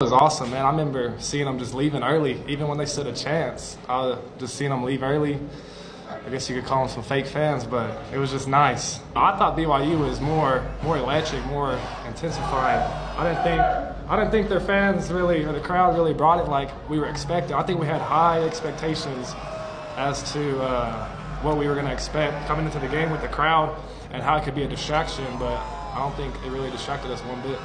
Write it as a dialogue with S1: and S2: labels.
S1: It was awesome, man. I remember seeing them just leaving early, even when they stood a chance. I just seeing them leave early. I guess you could call them some fake fans, but it was just nice. I thought BYU was more more electric, more intensified. I didn't think I didn't think their fans really or the crowd really brought it like we were expecting. I think we had high expectations as to uh, what we were going to expect coming into the game with the crowd and how it could be a distraction, but I don't think it really distracted us one bit.